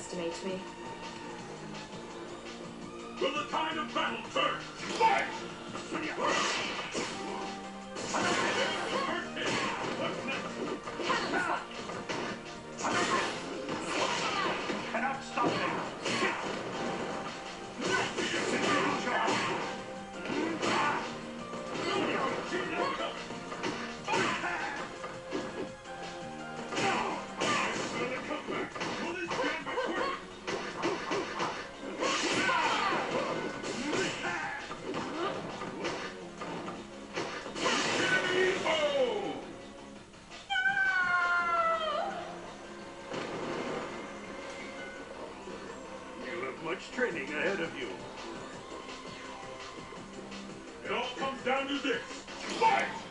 underestimates me. Will the tide of battle turn? Fight! much training ahead of you. It all comes down to this. Fight!